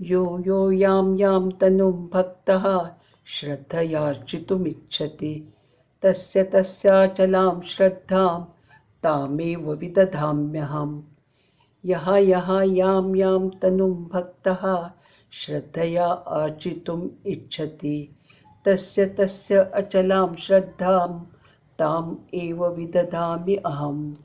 यो यो यां यां तनुं भक्तः श्रद्धयार्जितुमिच्छति। तस्य तस्याचलां श्रद्धां तामेव विदधाम्यहम्। यः यः यां यां तनुं भक्तः श्रद्धया अर्चितुम् इच्छति। तस्य तस्य अचलां श्रद्धां ताम् एव विदधामि अहम्।